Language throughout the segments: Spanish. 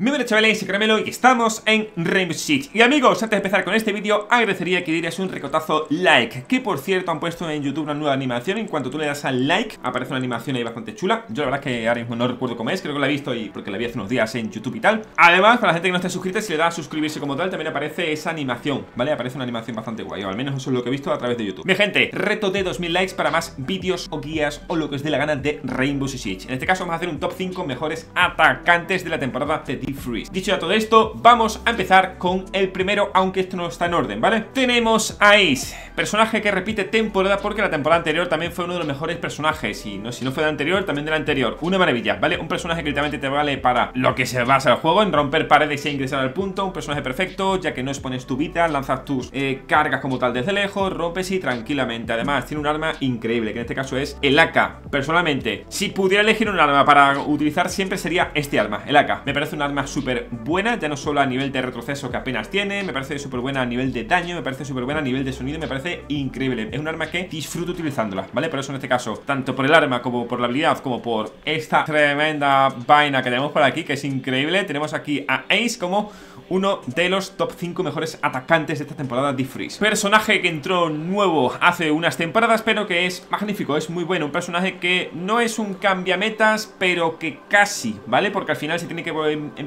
Me Bienvenidos chavales, soy Caramelo y estamos en Rainbow Six Y amigos, antes de empezar con este vídeo, agradecería que dieras un recotazo like Que por cierto han puesto en YouTube una nueva animación. En cuanto tú le das al like, aparece una animación ahí bastante chula. Yo la verdad que ahora mismo no recuerdo cómo es, creo que la he visto y porque la vi hace unos días en YouTube y tal. Además, para la gente que no esté suscrita, si le da a suscribirse como tal, también aparece esa animación ¿Vale? Aparece una animación bastante guay, o al menos eso es lo que he visto a través de YouTube. Mi gente, reto de 2000 likes para más vídeos o guías o lo que os dé la gana de Rainbow Six En este caso vamos a hacer un top 5 mejores atacantes de la temporada de Freeze. Dicho ya todo esto, vamos a empezar con el primero, aunque esto no está en orden, ¿vale? Tenemos a Ace, personaje que repite temporada porque la temporada anterior también fue uno de los mejores personajes Y no, si no fue de anterior, también de la anterior. Una maravilla, ¿vale? Un personaje que literalmente te vale para lo que se basa el juego En romper paredes e ingresar al punto Un personaje perfecto, ya que no expones tu vida Lanzas tus eh, cargas como tal desde lejos Rompes y tranquilamente. Además, tiene un arma increíble, que en este caso es el AK Personalmente, si pudiera elegir un arma para utilizar siempre sería este arma, el AK Me parece un arma súper buena ya no solo a nivel de retroceso que apenas tiene, me parece súper buena a nivel de daño, me parece súper buena a nivel de sonido, me parece increíble. Es un arma que disfruto utilizándola, ¿vale? Por eso en este caso, tanto por el arma como por la habilidad, como por esta tremenda vaina que tenemos por aquí, que es increíble, tenemos aquí a Ace como uno de los top 5 mejores atacantes de esta temporada de Freeze. Personaje que entró nuevo hace unas temporadas, pero que es magnífico, es muy bueno. Un personaje que no es un cambiametas, pero que casi, ¿vale? Porque al final se tiene que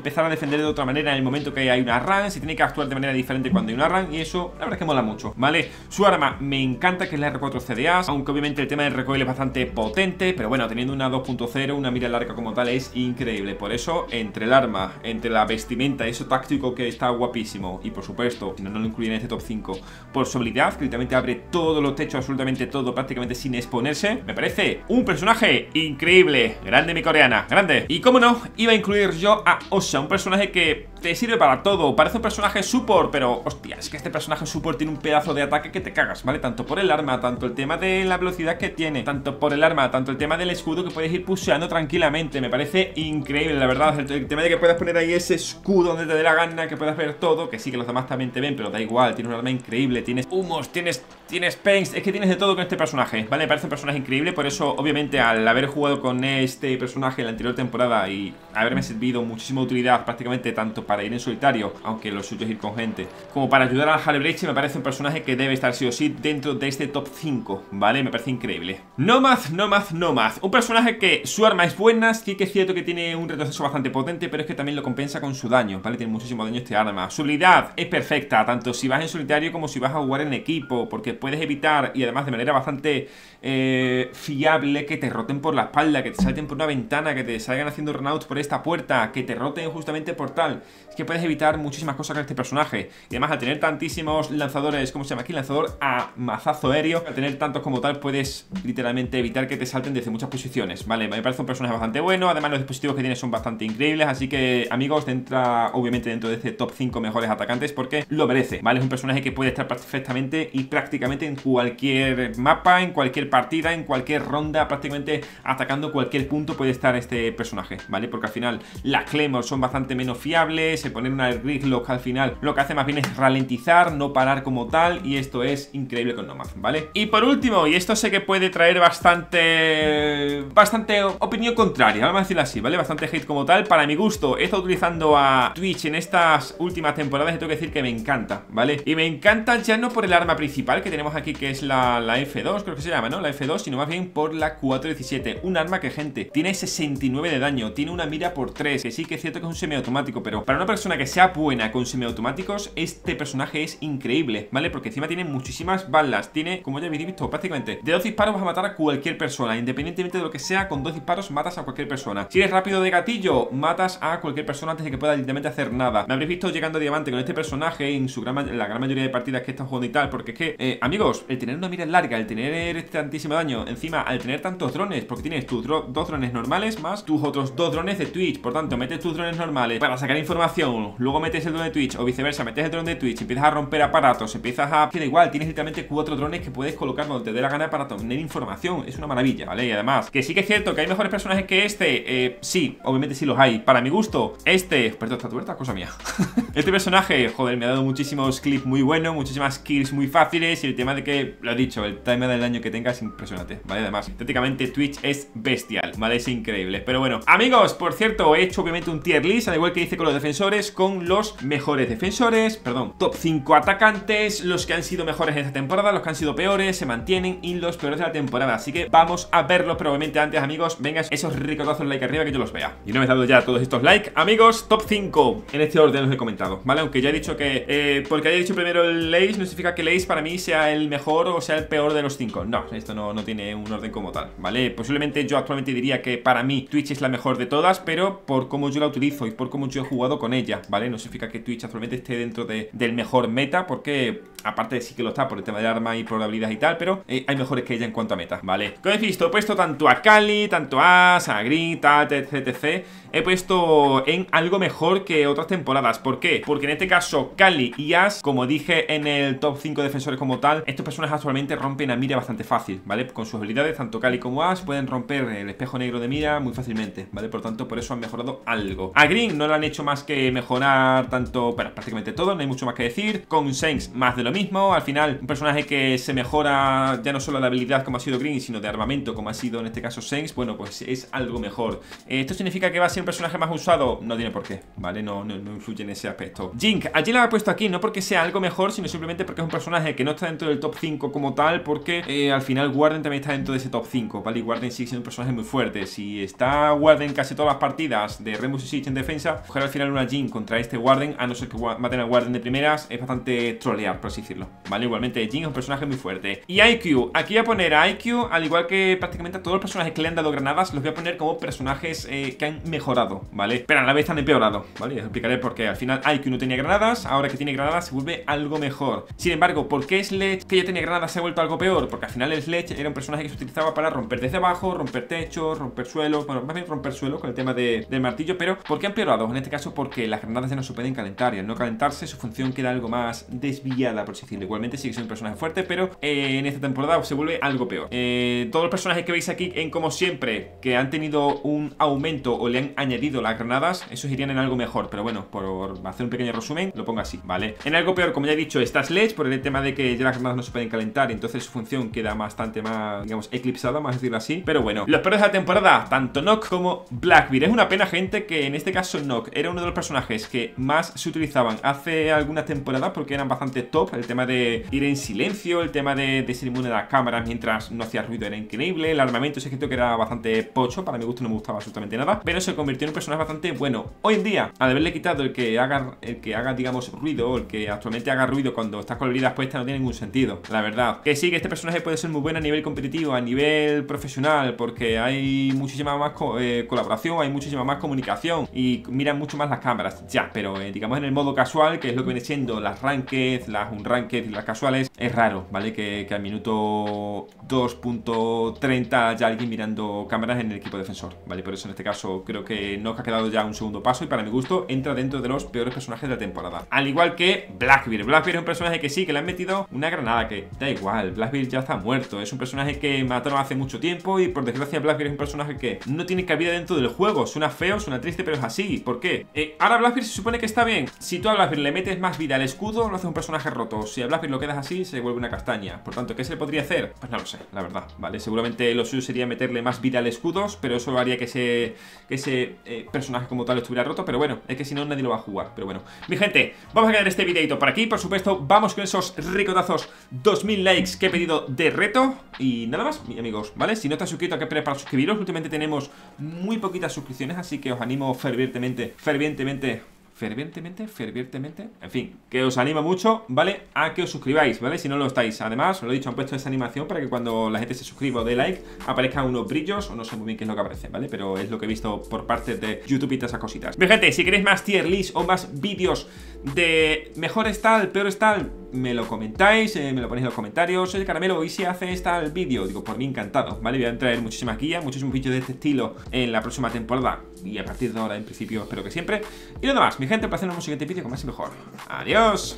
empezar a defender de otra manera en el momento que hay una run, se tiene que actuar de manera diferente cuando hay una run, y eso la verdad es que mola mucho, ¿vale? Su arma me encanta, que es la R4 CDA, aunque obviamente el tema del recoil es bastante potente, pero bueno, teniendo una 2.0, una mira larga como tal, es increíble. Por eso, entre el arma, entre la vestimenta, eso táctico que está guapísimo y por supuesto, si no, no lo incluyen en este top 5 por su habilidad, que literalmente abre todos los techos, absolutamente todo, prácticamente sin exponerse, me parece un personaje increíble, grande mi coreana, grande. Y como no, iba a incluir yo a Osha, un personaje que te sirve para todo, parece un personaje support, pero hostia, es que este personaje support tiene un pedazo de ataque que te cagas, ¿vale? Tanto por el arma, tanto el tema de la velocidad que tiene, tanto por el arma, tanto el tema del escudo que puedes ir pusheando tranquilamente, me parece increíble, la verdad, el, tema de que puedas poner ahí ese escudo donde te dé la gana que puedas ver todo, que sí que los demás también te ven, pero da igual, tienes un arma increíble, tienes humos, tienes, tienes paints, es que tienes de todo con este personaje, ¿vale? Me parece un personaje increíble, por eso obviamente al haber jugado con este personaje en la anterior temporada y haberme servido muchísima utilidad prácticamente tanto para ir en solitario, aunque lo suyo es ir con gente, como para ayudar a Halebreach, me parece un personaje que debe estar sí o sí dentro de este top 5, ¿vale? Me parece increíble. Nomad, Nomad, Nomad, un personaje que su arma es buena, sí que es cierto que tiene un retroceso bastante potente, pero es que también lo compensa con su daño, ¿vale? Tiene muchísimo daño este arma. Su habilidad es perfecta, tanto si vas en solitario como si vas a jugar en equipo, porque puedes evitar, y además de manera bastante eh, fiable, que te roten por la espalda, que te salten por una ventana, que te salgan haciendo runouts por esta puerta, que te roten justamente por tal. Es que puedes evitar muchísimas cosas con este personaje. Y además, al tener tantísimos lanzadores, ¿cómo se llama aquí? Lanzador a mazazo aéreo, al tener tantos como tal, puedes literalmente evitar que te salten desde muchas posiciones, ¿vale? Me parece un personaje bastante bueno, además los dispositivos que tiene son bastante increíbles, así que, amigos, entra obviamente dentro de este top 5 mejores atacantes porque lo merece, ¿vale? Es un personaje que puede estar perfectamente y prácticamente en cualquier mapa, en cualquier partida, en cualquier ronda, prácticamente atacando cualquier punto puede estar este personaje, ¿vale? Porque al final las Claymore son bastante menos fiables, se ponen una Gridlock al final lo que hace más bien es ralentizar, no parar como tal y esto es increíble con Nomad, ¿vale? Y por último, y esto sé que puede traer bastante... bastante opinión contraria, vamos a decirlo así, ¿vale? Bastante hate como tal, para mi gusto he estado utilizando a Twitch en estas últimas temporadas y tengo que decir que me encanta, ¿vale? Y me encanta ya no por el arma principal que tenemos aquí que es la, la F2, creo que se llama, ¿no? La F2, sino más bien por la 417 Un arma que, gente, tiene 69 de daño Tiene una mira por 3 Que sí que es cierto que es un semiautomático Pero para una persona que sea buena con semiautomáticos Este personaje es increíble, ¿vale? Porque encima tiene muchísimas balas Tiene, como ya habéis visto, prácticamente De dos disparos vas a matar a cualquier persona Independientemente de lo que sea, con dos disparos matas a cualquier persona Si eres rápido de gatillo, matas a cualquier persona antes de que pueda literalmente hacer nada Me habréis visto llegando a diamante con este personaje En su gran, la gran mayoría de partidas que estado jugando y tal Porque es que, eh, amigos, el tener una mira larga El tener tantísimo daño Encima, al tener tantos drones Porque tienes tus dos drones normales más tus otros dos drones de Twitch Por tanto, metes tus drones normales para sacar información Luego metes el drone de Twitch o viceversa Metes el drone de Twitch, empiezas a romper aparatos Empiezas a... Da igual, tienes literalmente cuatro drones que puedes colocar donde te dé la gana para tener información Es una maravilla, ¿vale? Y además, que sí que es cierto que hay mejores personajes que este eh, Sí, obviamente sí los hay Para mi gusto, este... Perdón, está tuerta, cosa mía Este personaje, joder, me ha dado muchísimos clips muy buenos Muchísimas kills muy fáciles Y el tema de que, lo he dicho, el timer del daño que tenga es impresionante, ¿vale? Además, estéticamente Twitch es bestial, ¿vale? Es increíble Pero bueno, amigos, por cierto, he hecho obviamente un tier list, al igual que hice con los defensores, con los mejores defensores, perdón, top 5 atacantes, los que han sido mejores en esta temporada, los que han sido peores, se mantienen y los peores de la temporada. Así que vamos a verlos, probablemente antes, amigos, venga esos ricotazos like arriba que yo los vea. Y no me he dado ya todos estos like, amigos, top 5 en este orden los he comentado, ¿vale? Aunque ya he dicho que, eh, porque haya dicho primero el Lace, no significa que Lace para mí sea el mejor o sea el peor de los 5. No, esto no, no tiene un orden como tal, ¿vale? Posiblemente yo actualmente diría que para mí Twitch es la mejor de todas, pero por cómo yo la utilizo y por cómo yo he jugado con ella, ¿vale? No significa que Twitch actualmente esté dentro de, del mejor meta, porque aparte sí que lo está por el tema de arma y probabilidad y tal, pero eh, hay mejores que ella en cuanto a meta, ¿vale? Como habéis visto, he puesto tanto a Kali, tanto a a Green, etc, etc. He puesto en algo mejor que otras temporadas. ¿Por qué? Porque en este caso, Kali y As, como dije en el top 5 defensores como tal, estos personajes actualmente rompen a mira bastante fácil, ¿vale? Con sus habilidades, tanto Kali como As pueden romper el espejo negro de mira muy fácilmente, ¿vale? Por tanto, por eso han mejorado algo. A Green no lo han hecho más que mejorar tanto, bueno, prácticamente todo, no hay mucho más que decir. Con Sense, más de lo mismo. Al final, un personaje que se mejora ya no solo de habilidad como ha sido Green, sino de armamento como ha sido en este caso Sense, bueno, pues es algo mejor. ¿Esto significa que va a ser un personaje más usado? No tiene por qué, ¿vale? No, influye en ese aspecto. Jink, allí la he puesto aquí, no porque sea algo mejor, sino simplemente porque es un personaje que no está dentro del top 5 como tal, porque eh, al final Warden también está dentro de ese top 5, ¿vale? Y Warden sigue siendo un personaje muy fuerte. Si está Warden casi todas las partidas de Rainbow Six en defensa, coger al final una Jink contra este Warden, a no ser que maten al Warden de primeras, es bastante trolear, por así decirlo, ¿vale? Igualmente Jink es un personaje muy fuerte. Y IQ, aquí voy a poner a IQ, al igual que prácticamente a todos los personajes que le han dado granadas, los voy a poner como personajes eh, que han mejorado, ¿vale? Pero a la vez han empeorado, ¿vale? os explicaré por qué. Al final IQ no tenía granadas, ahora que tiene granadas se vuelve algo mejor. Sin embargo, ¿por qué Sledge, que ya tenía granadas, se ha vuelto algo peor? Porque al final el Sledge era un personaje que se utilizaba para romper desde abajo, romper techos, romper suelos, bueno, más bien romper suelo con el tema de, del martillo, pero ¿por qué ha empeorado? En este caso porque las granadas ya no se pueden calentar y al no calentarse su función queda algo más desviada, por así decirlo. Igualmente sigue siendo un personaje fuerte, pero eh, en esta temporada se vuelve algo peor. Eh, todos los personajes que veis aquí, en como siempre, que han tenido un aumento o le han añadido las granadas, esos irían en algo mejor. Pero bueno, por hacer un pequeño resumen, lo pongo así, ¿vale? En algo peor, como ya he dicho, está Sledge, por el tema de que ya las granadas no se pueden calentar, entonces su función queda bastante más, digamos, eclipsada, más decirlo así. Pero bueno, los peores de la temporada, tanto Nock como Blackbeard. Es una pena, gente, que en este caso Nock era uno de los personajes que más se utilizaban hace algunas temporadas porque eran bastante top. El tema de ir en silencio, el tema de, ser inmune a las cámaras mientras no hacía ruido era increíble. El armamento es que era bastante pocho, para mi gusto no me gustaba absolutamente nada, pero se convirtió en un personaje bastante bueno. Hoy en día, al haberle quitado el que haga, el que haga digamos, ruido, o el que actualmente haga ruido cuando estás con la habilidad puesta, no tiene ningún sentido, la verdad. Que sí, que este personaje puede ser muy bueno a nivel competitivo, a nivel profesional, porque hay muchísima más eh, colaboración, hay muchísima más comunicación y miran mucho más las cámaras, ya, pero eh, digamos en el modo casual, que es lo que viene siendo las ranked, las unranked y las casuales, es raro, ¿vale? Que, al minuto 2.30 ya alguien mirando cámaras en el equipo defensor, ¿vale? Por eso en este caso creo que no ha quedado ya un segundo paso y para mi gusto entra dentro de los peores personajes de la temporada. Al igual que Blackbeard. Blackbeard es un personaje que sí, que le han metido una granada, que da igual, Blackbeard ya está muerto. Es un personaje que mataron hace mucho tiempo y por desgracia Blackbeard es un personaje que no tiene cabida dentro del juego. Suena feo, suena triste, pero es así. ¿Por qué? Eh, ahora Blackbeard se supone que está bien. Si tú a Blackbeard le metes más vida al escudo, lo hace un personaje roto. Si a Blackbeard lo quedas así, se vuelve una castaña. Por tanto, ¿qué se le podría hacer? Pues no lo sé, la verdad, ¿vale? Seguramente lo suyo sería meterle más vida al escudos, pero eso haría que ese, que ese eh, personaje como tal estuviera roto. Pero bueno, es que si no, nadie lo va a jugar. Pero bueno, mi gente, vamos a quedar este videito por aquí. Por supuesto, vamos con esos ricotazos 2000 likes que he pedido de reto. Y nada más, amigos, ¿vale? Si no estás suscrito, ¿qué esperas para suscribiros? Últimamente tenemos muy poquitas suscripciones, así que os animo fervientemente, fervientemente fervientemente, fervientemente, en fin, que os anima mucho, ¿vale? A que os suscribáis, ¿vale? Si no lo estáis. Además, os lo he dicho, han puesto esa animación para que cuando la gente se suscriba o dé like, aparezcan unos brillos, o no sé muy bien qué es lo que aparece, ¿vale? Pero es lo que he visto por parte de YouTube y todas esas cositas. Bien, gente, si queréis más tier list o más vídeos de mejor tal, peor tal, me lo comentáis, eh, me lo ponéis en los comentarios. Oye, Caramelo, ¿y si hace esta el vídeo? Digo, por mí encantado, ¿vale? Voy a traer muchísimas guías, muchísimos vídeos de este estilo en la próxima temporada. Y a partir de ahora, en principio, espero que siempre. Y nada más, mi gente, para hacer un siguiente vídeo con más y mejor. ¡Adiós!